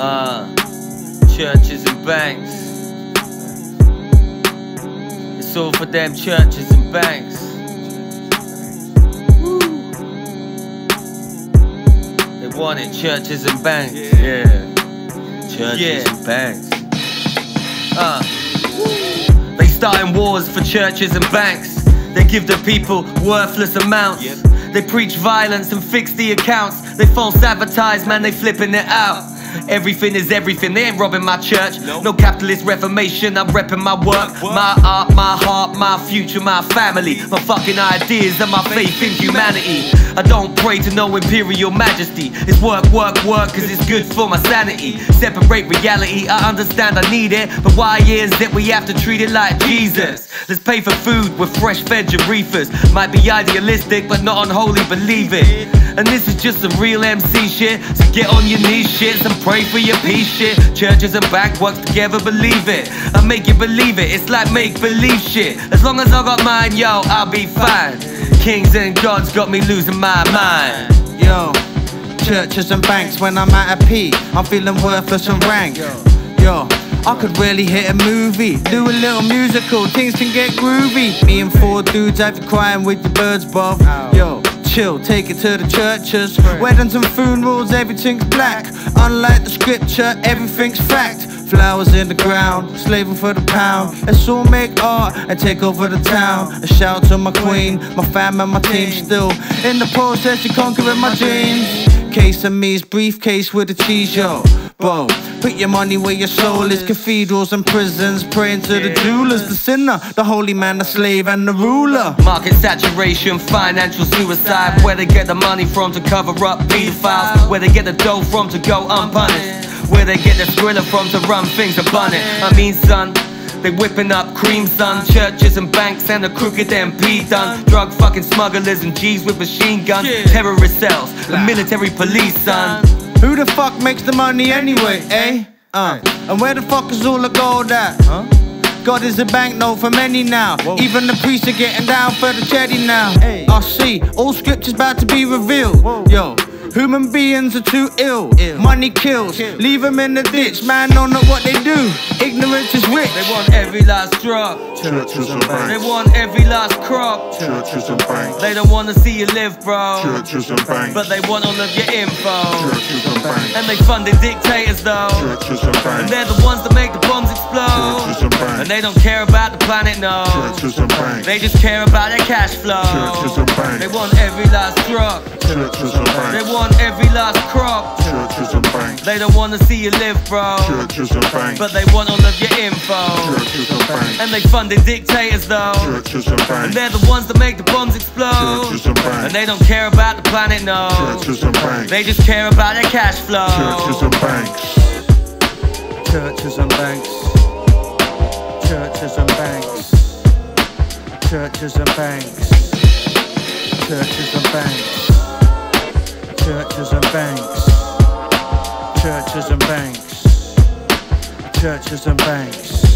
Uh, churches and banks. It's all for them churches and banks. Woo. They want it, churches and banks. Yeah. Churches Yeah. and banks. Uh. They starting wars for churches and banks. They give the people worthless amounts. Yep. They preach violence and fix the accounts. They false advertise, man, they flipping it out. Everything is everything. They ain't robbing my church. No capitalist reformation. I'm repping my work, my art, my heart, my future, my family, my fucking ideas and my faith in humanity. I don't pray to no imperial majesty. It's work, work, work, cause it's good for my sanity. Separate reality, I understand I need it. But why is it we have to treat it like Jesus? Let's pay for food with fresh veg and reefers. Might be idealistic, but not unholy, believe it. And this is just some real MC shit. So get on your knees, shit, and pray for your peace, shit. Churches and bank works together, believe it. I make you believe it. It's like make believe shit. As long as I got mine, yo, I'll be fine. Kings and gods got me losing my mind. Yo, churches and banks when I'm at a P, I'm feeling worthless and rank. Yo, I could really hit a movie, do a little musical, things can get groovy. Me and four dudes you crying with the birds, bruv. Yo, chill, take it to the churches. Weddings and funerals, everything's black. Unlike the scripture, everything's fact. Flowers in the ground, slaving for the pound. Let's all make art and take over the town. A shout to my queen, my fam and my team still in the process of conquering my dreams. Case of me's briefcase with a cheese, yo. Bro, put your money where your soul is. Cathedrals and prisons, praying to the jewelers, the sinner, the holy man, the slave, and the ruler. Market saturation, financial suicide. Where they get the money from to cover up pedophiles. Where they get the dough from to go unpunished. Where they get the skrilla from to run things it. I mean, son. They whipping up cream, son. Churches and banks and the crooked MP done. Drug fucking smugglers and G's with machine guns. Terrorist cells, the military police, son. Who the fuck makes the money anyway, eh? Uh, and where the fuck is all the gold at? Huh? God is a banknote for many now. Even the priests are getting down for the charity now. I see, all scriptures about to be revealed. Yo, human beings are too ill. Money kills, leave them in the ditch. Man, don't know what they do. Ignorance is rich. They want every last drop. Churches and They want every last crop. Churches and banks. They don't wanna see you live, bro. Churches and banks. But they want all of your info. Churches and banks. And they funded dictators though. Churches and And banks. they're the ones that make the bombs explode. Churches and banks. And they don't care about the planet, no. Churches and banks. They just care about their cash flow. Churches and banks. They want every last drop. Churches and banks. They want every last crop. Churches and banks. They don't wanna see you live, bro. Churches and banks. But they want all of your info. Churches and banks. And they funded dictators though. Churches and And banks. they're the ones that make the bombs explode. Churches and banks. And they don't care about the planet, no. Churches and banks. They just care about their cash flow. Churches and banks. Churches and banks. Churches and banks. Churches and banks. Churches and banks. Churches and banks. Churches and banks. Churches and banks.